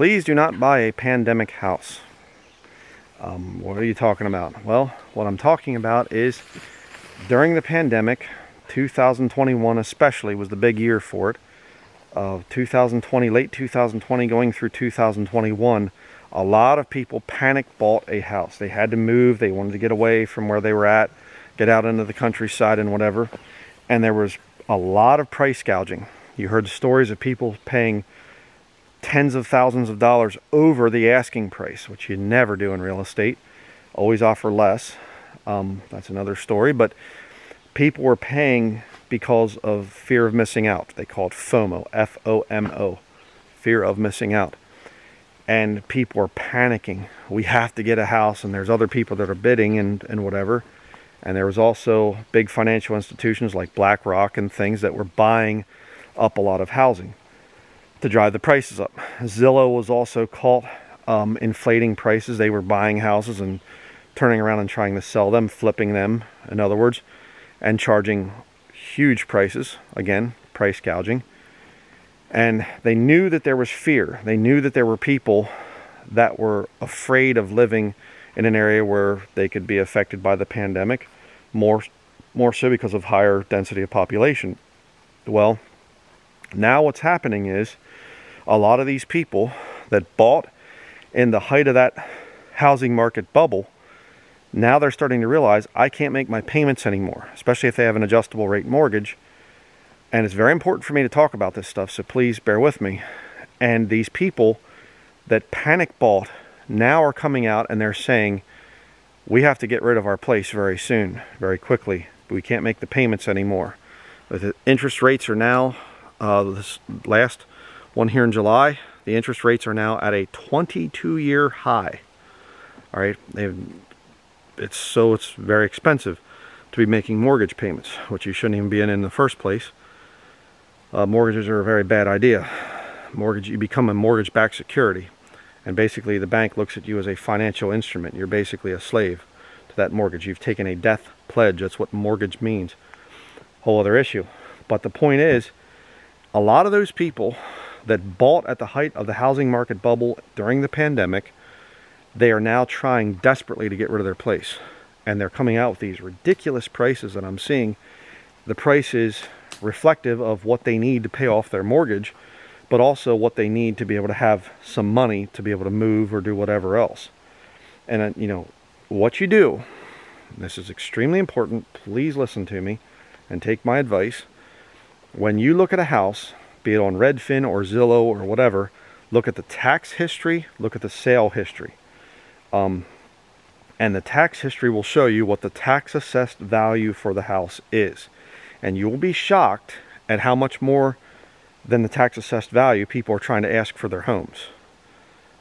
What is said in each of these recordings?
Please do not buy a pandemic house. Um, what are you talking about? Well, what I'm talking about is during the pandemic, 2021 especially was the big year for it. Uh, 2020, late 2020, going through 2021, a lot of people panic bought a house. They had to move. They wanted to get away from where they were at, get out into the countryside and whatever. And there was a lot of price gouging. You heard stories of people paying tens of thousands of dollars over the asking price, which you never do in real estate. Always offer less. Um, that's another story. But people were paying because of fear of missing out. They called FOMO, F O M O, fear of missing out. And people were panicking. We have to get a house, and there's other people that are bidding and, and whatever. And there was also big financial institutions like BlackRock and things that were buying up a lot of housing to drive the prices up. Zillow was also caught um, inflating prices. They were buying houses and turning around and trying to sell them, flipping them, in other words, and charging huge prices. Again, price gouging. And they knew that there was fear. They knew that there were people that were afraid of living in an area where they could be affected by the pandemic, more, more so because of higher density of population. Well, now what's happening is a lot of these people that bought in the height of that housing market bubble, now they're starting to realize I can't make my payments anymore, especially if they have an adjustable rate mortgage. And it's very important for me to talk about this stuff, so please bear with me. And these people that panic bought now are coming out and they're saying, we have to get rid of our place very soon, very quickly. We can't make the payments anymore. The interest rates are now, uh, this last one here in July, the interest rates are now at a 22 year high. All right, They've, it's so it's very expensive to be making mortgage payments, which you shouldn't even be in in the first place. Uh, mortgages are a very bad idea. Mortgage, you become a mortgage-backed security, and basically the bank looks at you as a financial instrument. You're basically a slave to that mortgage. You've taken a death pledge. That's what mortgage means. Whole other issue. But the point is, a lot of those people that bought at the height of the housing market bubble during the pandemic, they are now trying desperately to get rid of their place. And they're coming out with these ridiculous prices that I'm seeing. The price is reflective of what they need to pay off their mortgage, but also what they need to be able to have some money to be able to move or do whatever else. And, uh, you know, what you do, this is extremely important. Please listen to me and take my advice. When you look at a house, be it on Redfin or Zillow or whatever, look at the tax history, look at the sale history. Um, and the tax history will show you what the tax assessed value for the house is. And you will be shocked at how much more than the tax assessed value people are trying to ask for their homes.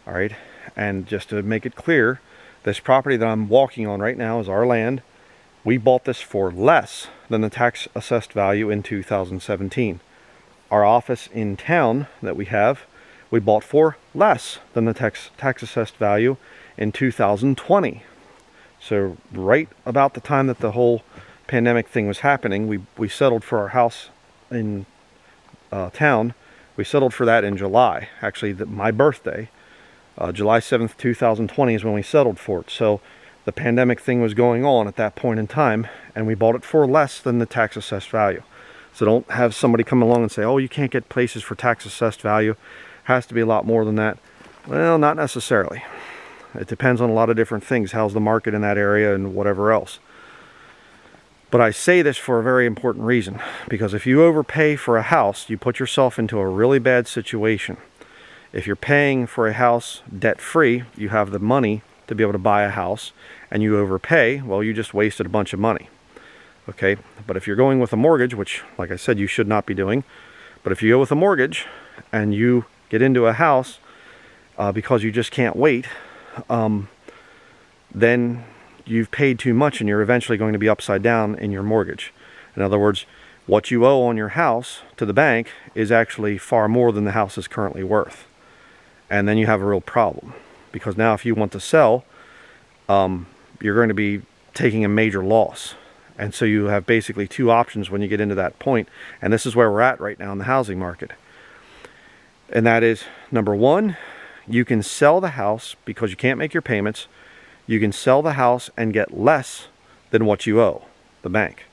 All right. And just to make it clear, this property that I'm walking on right now is our land. We bought this for less than the tax assessed value in 2017 our office in town that we have, we bought for less than the tax, tax assessed value in 2020. So right about the time that the whole pandemic thing was happening, we, we settled for our house in uh, town. We settled for that in July, actually the, my birthday. Uh, July 7th, 2020 is when we settled for it. So the pandemic thing was going on at that point in time, and we bought it for less than the tax assessed value. So don't have somebody come along and say, oh, you can't get places for tax assessed value. Has to be a lot more than that. Well, not necessarily. It depends on a lot of different things. How's the market in that area and whatever else. But I say this for a very important reason. Because if you overpay for a house, you put yourself into a really bad situation. If you're paying for a house debt-free, you have the money to be able to buy a house, and you overpay, well, you just wasted a bunch of money okay? But if you're going with a mortgage which like I said you should not be doing but if you go with a mortgage and you get into a house uh, because you just can't wait um, then you've paid too much and you're eventually going to be upside down in your mortgage. In other words what you owe on your house to the bank is actually far more than the house is currently worth. And then you have a real problem because now if you want to sell um, you're going to be taking a major loss and so you have basically two options when you get into that point. And this is where we're at right now in the housing market. And that is number one, you can sell the house because you can't make your payments. You can sell the house and get less than what you owe the bank.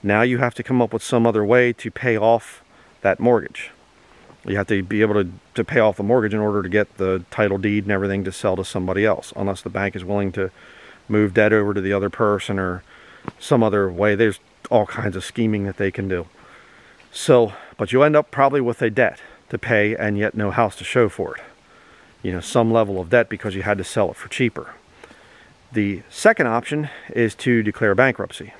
Now you have to come up with some other way to pay off that mortgage. You have to be able to, to pay off the mortgage in order to get the title deed and everything to sell to somebody else, unless the bank is willing to move debt over to the other person or some other way. There's all kinds of scheming that they can do. So, but you end up probably with a debt to pay and yet no house to show for it. You know, some level of debt because you had to sell it for cheaper. The second option is to declare bankruptcy.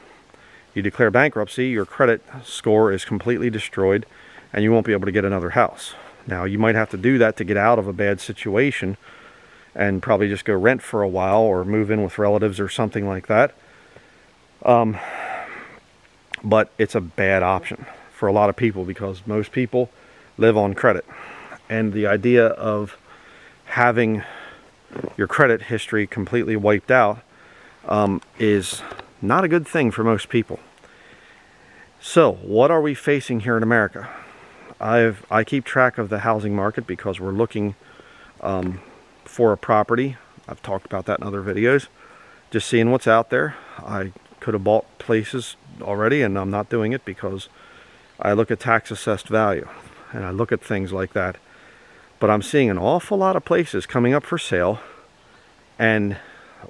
You declare bankruptcy, your credit score is completely destroyed and you won't be able to get another house. Now, you might have to do that to get out of a bad situation and probably just go rent for a while or move in with relatives or something like that. Um, but it's a bad option for a lot of people because most people live on credit. And the idea of having your credit history completely wiped out um, is not a good thing for most people. So, what are we facing here in America? I've I keep track of the housing market because we're looking um, for a property. I've talked about that in other videos. Just seeing what's out there. I could have bought places already, and I'm not doing it because I look at tax assessed value and I look at things like that. But I'm seeing an awful lot of places coming up for sale and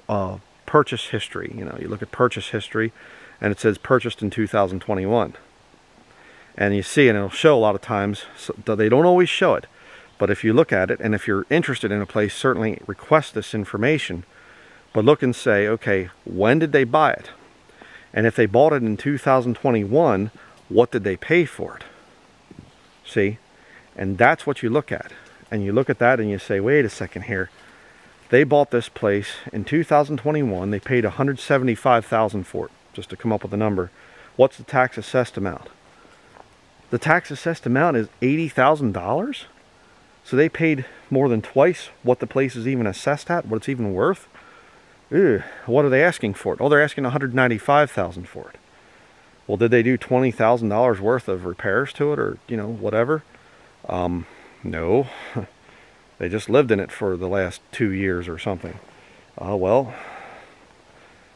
uh, purchase history. You know, you look at purchase history and it says purchased in 2021 and you see and it'll show a lot of times so they don't always show it but if you look at it and if you're interested in a place certainly request this information but look and say okay when did they buy it and if they bought it in 2021 what did they pay for it? See? And that's what you look at. And you look at that and you say wait a second here. They bought this place in 2021 they paid 175,000 for it just to come up with a number. What's the tax assessed amount? The tax assessed amount is $80,000. So they paid more than twice what the place is even assessed at, what it's even worth. What are they asking for it? Oh, they're asking 195,000 for it. Well, did they do $20,000 worth of repairs to it or, you know, whatever? Um, no. they just lived in it for the last two years or something. Uh, well,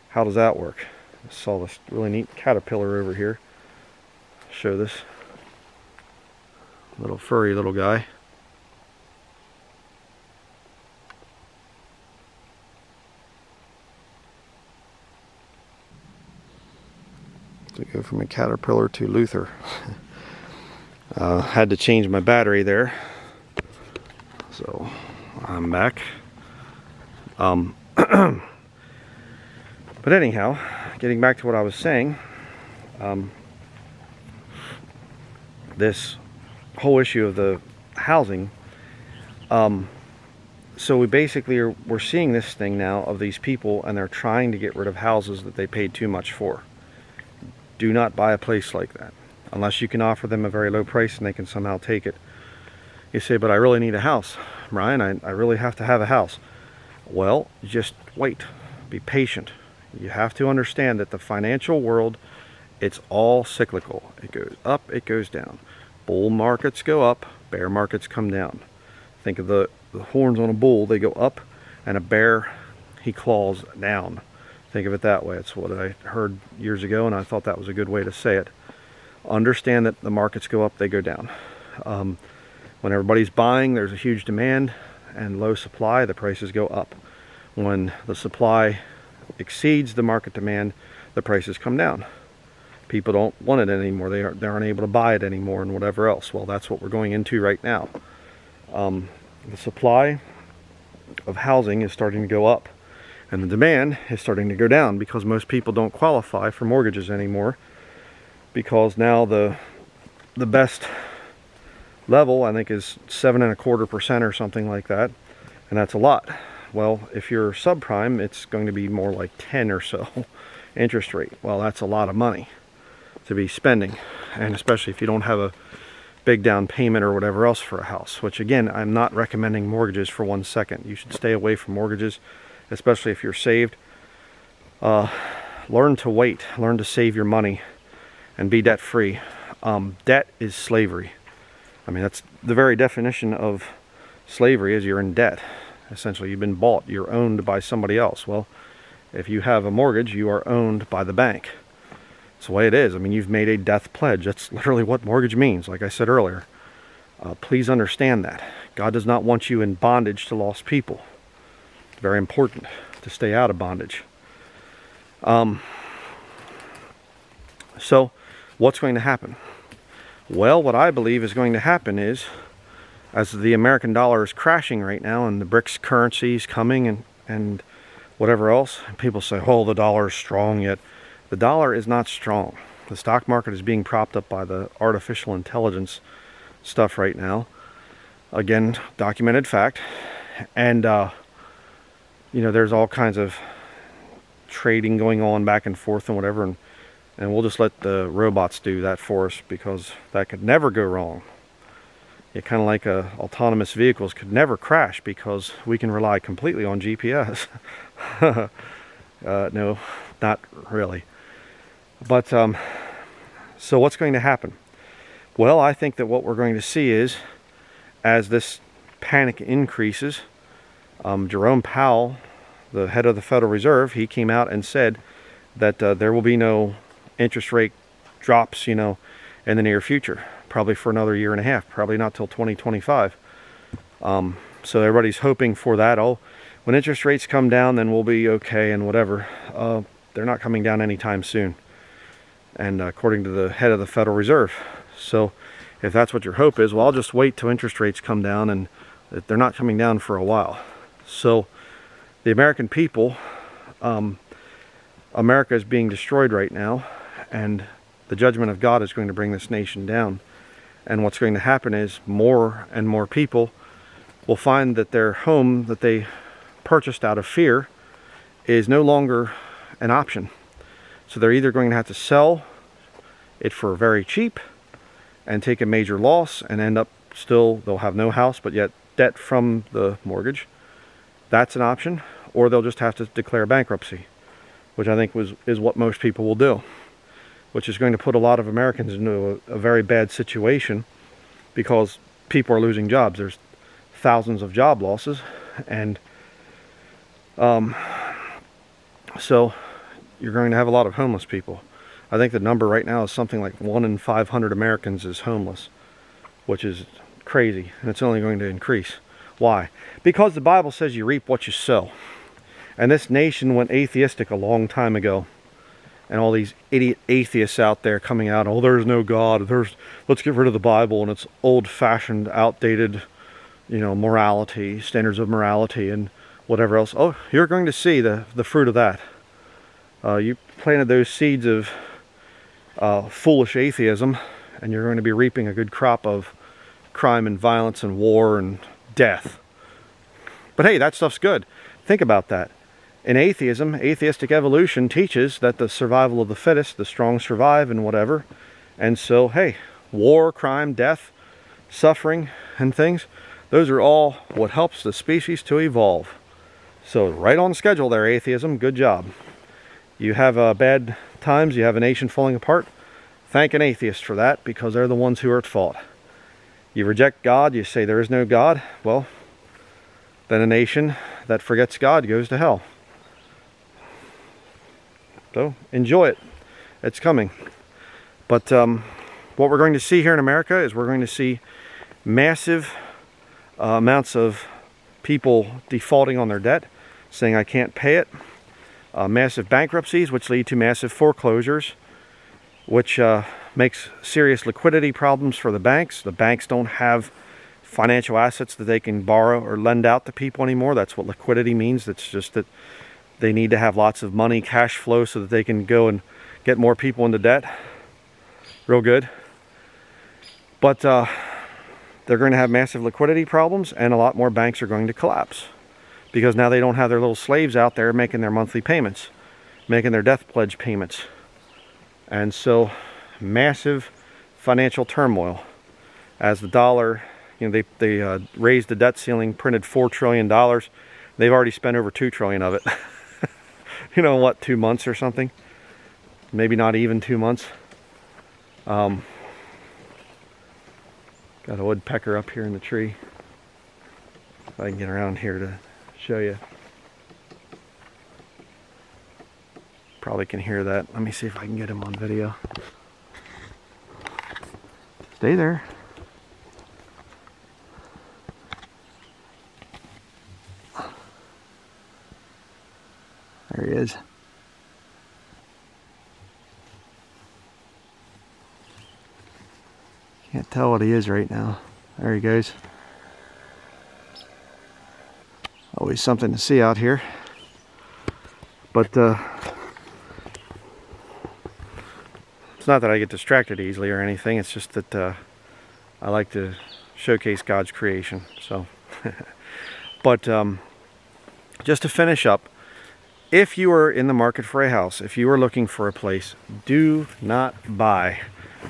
how does that work? I saw this really neat caterpillar over here. Show this. Little furry little guy. Go from a Caterpillar to Luther. uh, had to change my battery there. So I'm back. Um, but anyhow, getting back to what I was saying, um, this whole issue of the housing. Um, so we basically are we're seeing this thing now of these people and they're trying to get rid of houses that they paid too much for. Do not buy a place like that unless you can offer them a very low price and they can somehow take it. You say, but I really need a house. Bryan, I, I really have to have a house. Well, just wait. Be patient. You have to understand that the financial world, it's all cyclical. It goes up, it goes down. Bull markets go up, bear markets come down. Think of the, the horns on a bull, they go up, and a bear, he claws down. Think of it that way. It's what I heard years ago, and I thought that was a good way to say it. Understand that the markets go up, they go down. Um, when everybody's buying, there's a huge demand and low supply, the prices go up. When the supply exceeds the market demand, the prices come down people don't want it anymore. They aren't, they aren't able to buy it anymore and whatever else. Well, that's what we're going into right now. Um, the supply of housing is starting to go up and the demand is starting to go down because most people don't qualify for mortgages anymore because now the the best level I think is seven and a quarter percent or something like that. And that's a lot. Well if you're subprime it's going to be more like 10 or so interest rate. Well that's a lot of money to be spending. And especially if you don't have a big down payment or whatever else for a house which again I'm not recommending mortgages for one second. You should stay away from mortgages especially if you're saved uh, learn to wait learn to save your money and be debt free um, debt is slavery I mean that's the very definition of slavery is you're in debt. Essentially, you've been bought. You're owned by somebody else. Well, if you have a mortgage, you are owned by the bank. It's the way it is. I mean, you've made a death pledge. That's literally what mortgage means, like I said earlier. Uh, please understand that. God does not want you in bondage to lost people. Very important to stay out of bondage. Um, so, what's going to happen? Well, what I believe is going to happen is, as the American dollar is crashing right now and the BRICS currency is coming and, and whatever else, people say, oh, the dollar is strong yet. The dollar is not strong. The stock market is being propped up by the artificial intelligence stuff right now. Again, documented fact. And, uh, you know, there's all kinds of trading going on back and forth and whatever. And, and we'll just let the robots do that for us because that could never go wrong. It kind of like uh, autonomous vehicles could never crash because we can rely completely on GPS. uh, no, not really. But um, so what's going to happen? Well, I think that what we're going to see is as this panic increases, um, Jerome Powell, the head of the Federal Reserve, he came out and said that uh, there will be no interest rate drops, you know, in the near future, probably for another year and a half, probably not till 2025. Um, so everybody's hoping for that. Oh, when interest rates come down, then we'll be okay and whatever. Uh, they're not coming down anytime soon. And uh, according to the head of the Federal Reserve. So if that's what your hope is, well, I'll just wait till interest rates come down and they're not coming down for a while. So the American people, um, America is being destroyed right now and the judgment of God is going to bring this nation down. And what's going to happen is more and more people will find that their home that they purchased out of fear is no longer an option. So they're either going to have to sell it for very cheap and take a major loss and end up still, they'll have no house, but yet debt from the mortgage. That's an option. Or they'll just have to declare bankruptcy, which I think was is what most people will do, which is going to put a lot of Americans into a, a very bad situation because people are losing jobs. There's thousands of job losses, and um, so you're going to have a lot of homeless people. I think the number right now is something like 1 in 500 Americans is homeless, which is crazy, and it's only going to increase. Why? Because the Bible says you reap what you sow. And this nation went atheistic a long time ago. And all these idiot atheists out there coming out, oh, there's no God. There's let's get rid of the Bible and its old-fashioned, outdated, you know, morality, standards of morality, and whatever else. Oh, you're going to see the the fruit of that. Uh, you planted those seeds of uh, foolish atheism, and you're going to be reaping a good crop of crime and violence and war and death. But hey, that stuff's good. Think about that. In atheism, atheistic evolution teaches that the survival of the fittest, the strong survive and whatever. And so, hey, war, crime, death, suffering, and things, those are all what helps the species to evolve. So, right on schedule there, atheism. Good job. You have uh, bad times, you have a nation falling apart, thank an atheist for that because they're the ones who are at fault. You reject God, you say there is no God, well, then a nation that forgets God goes to hell. So enjoy it. It's coming. But um, what we're going to see here in America is we're going to see massive uh, amounts of people defaulting on their debt, saying I can't pay it uh, massive bankruptcies, which lead to massive foreclosures, which uh, makes serious liquidity problems for the banks. The banks don't have financial assets that they can borrow or lend out to people anymore. That's what liquidity means. It's just that they need to have lots of money, cash flow, so that they can go and get more people into debt. Real good. But uh, they're going to have massive liquidity problems, and a lot more banks are going to collapse because now they don't have their little slaves out there making their monthly payments, making their death pledge payments. And so massive financial turmoil as the dollar, you know, they, they uh, raised the debt ceiling, printed $4 trillion. They've already spent over $2 trillion of it. you know, what, two months or something? Maybe not even two months. Um, got a woodpecker up here in the tree. If I can get around here to show you. Probably can hear that. Let me see if I can get him on video. Stay there. There he is. Can't tell what he is right now. There he goes. Always something to see out here. But uh, it's not that I get distracted easily or anything. It's just that uh, I like to showcase God's creation. So, but um, just to finish up, if you are in the market for a house, if you are looking for a place, do not buy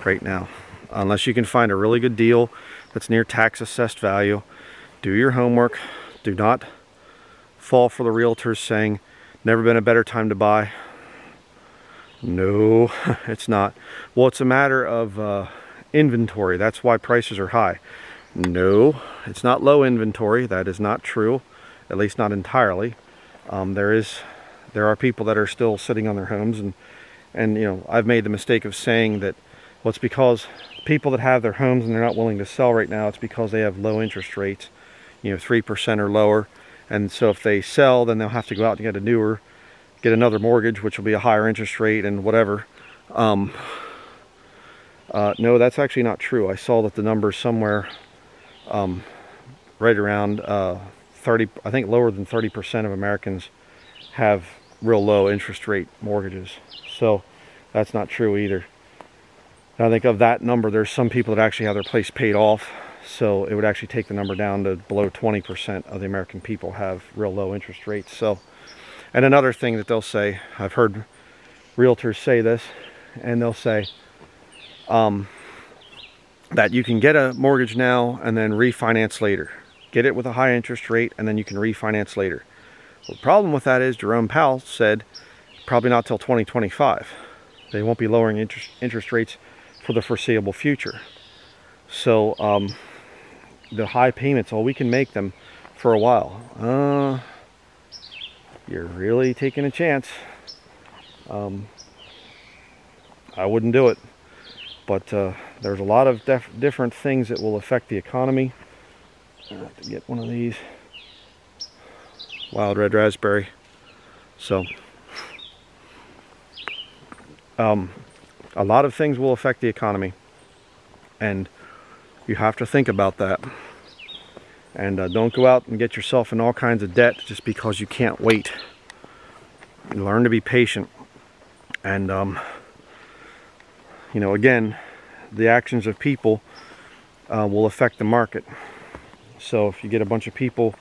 right now unless you can find a really good deal that's near tax assessed value. Do your homework. Do not fall for the realtors saying, never been a better time to buy. No, it's not. Well, it's a matter of uh, inventory. That's why prices are high. No, it's not low inventory. That is not true, at least not entirely. Um, there is, there are people that are still sitting on their homes, and and you know I've made the mistake of saying that. Well, it's because people that have their homes and they're not willing to sell right now, it's because they have low interest rates, you know, 3% or lower. And so if they sell, then they'll have to go out and get a newer, get another mortgage, which will be a higher interest rate and whatever. Um, uh, no, that's actually not true. I saw that the number somewhere um, right around uh, 30, I think lower than 30% of Americans have real low interest rate mortgages. So that's not true either. I think of that number, there's some people that actually have their place paid off. So it would actually take the number down to below 20% of the American people have real low interest rates. So, and another thing that they'll say, I've heard realtors say this, and they'll say um, that you can get a mortgage now and then refinance later. Get it with a high interest rate and then you can refinance later. Well, the problem with that is Jerome Powell said probably not till 2025. They won't be lowering interest, interest rates for the foreseeable future. So um, the high payments, well, we can make them for a while. Uh, you're really taking a chance. Um, I wouldn't do it. But uh, there's a lot of different things that will affect the economy. I have to get one of these. Wild red raspberry. So, um, a lot of things will affect the economy. And you have to think about that. And uh, don't go out and get yourself in all kinds of debt just because you can't wait. Learn to be patient. And, um, you know, again, the actions of people uh, will affect the market. So if you get a bunch of people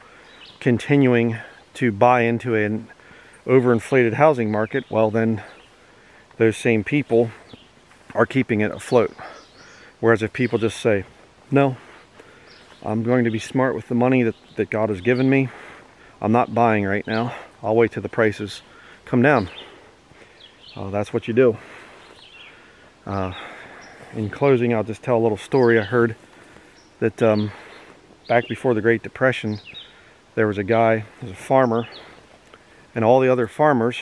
continuing to buy into an overinflated housing market, well then those same people are keeping it afloat. Whereas if people just say, no, I'm going to be smart with the money that, that God has given me. I'm not buying right now. I'll wait till the prices come down. Uh, that's what you do. Uh, in closing, I'll just tell a little story I heard that um, back before the Great Depression, there was a guy, was a farmer, and all the other farmers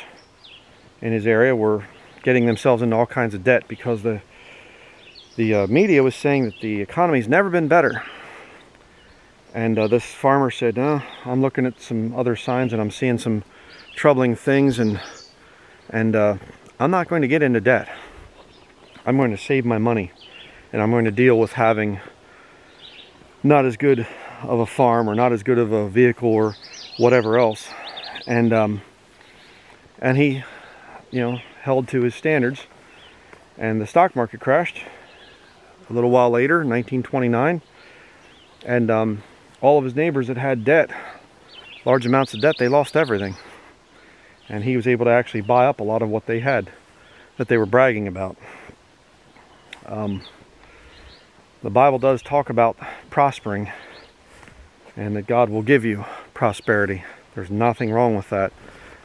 in his area were getting themselves into all kinds of debt because the the uh, media was saying that the economy's never been better. And uh, this farmer said, oh, I'm looking at some other signs and I'm seeing some troubling things and and uh, I'm not going to get into debt. I'm going to save my money and I'm going to deal with having not as good of a farm or not as good of a vehicle or whatever else. And um, and he, you know, held to his standards. And the stock market crashed a little while later, 1929. And um, all of his neighbors that had debt, large amounts of debt, they lost everything. And he was able to actually buy up a lot of what they had that they were bragging about. Um, the Bible does talk about prospering and that God will give you prosperity. There's nothing wrong with that,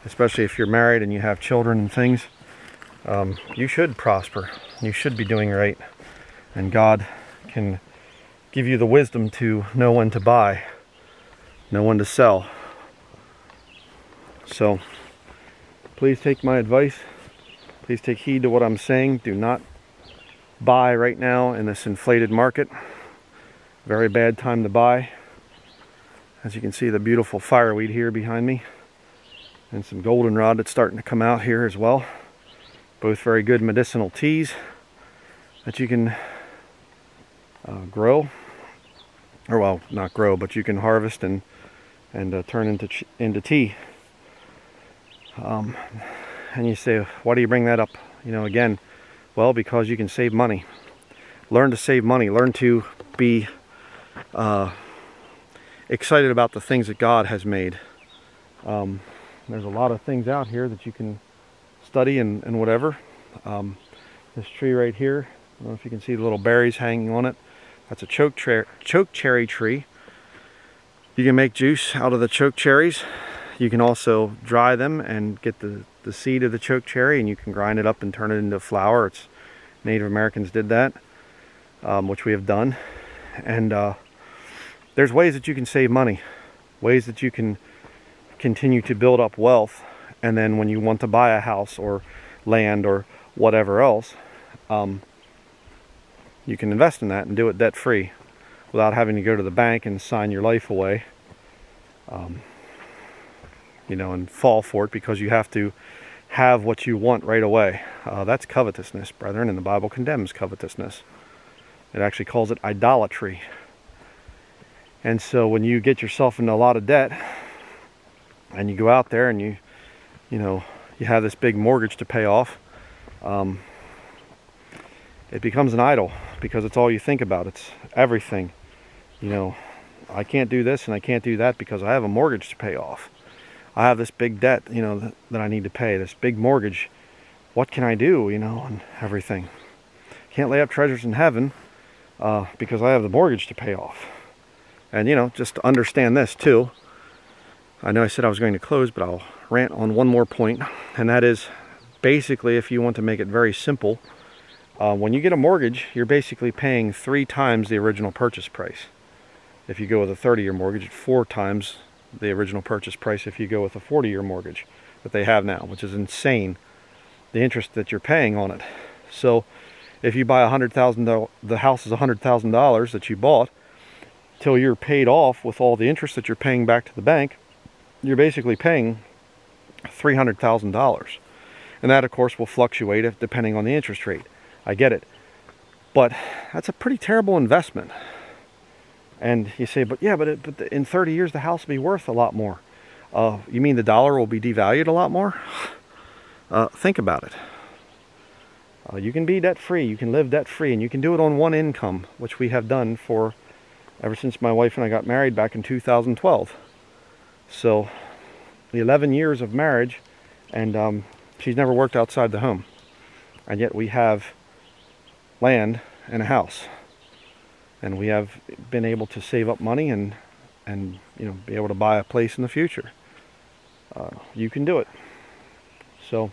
especially if you're married and you have children and things um, you should prosper. You should be doing right. And God can give you the wisdom to know when to buy, know when to sell. So please take my advice. Please take heed to what I'm saying. Do not buy right now in this inflated market. Very bad time to buy. As you can see the beautiful fireweed here behind me and some goldenrod that's starting to come out here as well. Both very good medicinal teas that you can uh, grow or well not grow but you can harvest and and uh, turn into into tea. Um, and you say why do you bring that up? You know again well because you can save money. Learn to save money. Learn to be uh, excited about the things that God has made. Um, there's a lot of things out here that you can study and, and whatever. Um, this tree right here I don't know if you can see the little berries hanging on it that's a choke, choke cherry tree. You can make juice out of the choke cherries. You can also dry them and get the, the seed of the choke cherry and you can grind it up and turn it into flour. It's Native Americans did that, um, which we have done. And uh, there's ways that you can save money, ways that you can continue to build up wealth. And then when you want to buy a house or land or whatever else, um, you can invest in that and do it debt free without having to go to the bank and sign your life away um, you know and fall for it because you have to have what you want right away. Uh, that's covetousness brethren and the bible condemns covetousness. It actually calls it idolatry. And so when you get yourself into a lot of debt and you go out there and you you know you have this big mortgage to pay off um, it becomes an idol because it's all you think about. It's everything. You know, I can't do this and I can't do that because I have a mortgage to pay off. I have this big debt, you know, that, I need to pay, this big mortgage. What can I do, you know, and everything. Can't lay up treasures in heaven uh, because I have the mortgage to pay off. And, you know, just to understand this too. I know I said I was going to close, but I'll rant on one more point, and that is basically if you want to make it very simple, uh, when you get a mortgage, you're basically paying three times the original purchase price. If you go with a 30-year mortgage, four times the original purchase price if you go with a 40-year mortgage that they have now, which is insane, the interest that you're paying on it. So if you buy a $100,000, the house is $100,000 that you bought, till you're paid off with all the interest that you're paying back to the bank, you're basically paying $300,000. And that, of course, will fluctuate depending on the interest rate. I get it. But that's a pretty terrible investment. And you say, but yeah, but, it, but in 30 years the house will be worth a lot more. Uh, you mean the dollar will be devalued a lot more? Uh, think about it. Uh, you can be debt free, you can live debt free, and you can do it on one income, which we have done for ever since my wife and I got married back in 2012. So, the 11 years of marriage, and um, she's never worked outside the home. And yet we have land and a house. And we have been able to save up money and, and you know, be able to buy a place in the future. Uh, you can do it. So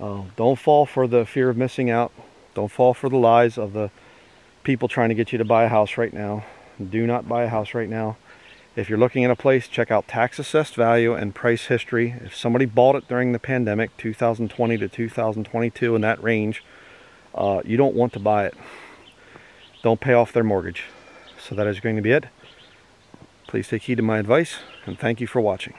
uh, don't fall for the fear of missing out. Don't fall for the lies of the people trying to get you to buy a house right now. Do not buy a house right now. If you're looking at a place, check out tax assessed value and price history. If somebody bought it during the pandemic, 2020 to 2022 in that range, uh, you don't want to buy it. Don't pay off their mortgage. So that is going to be it. Please take heed to my advice and thank you for watching.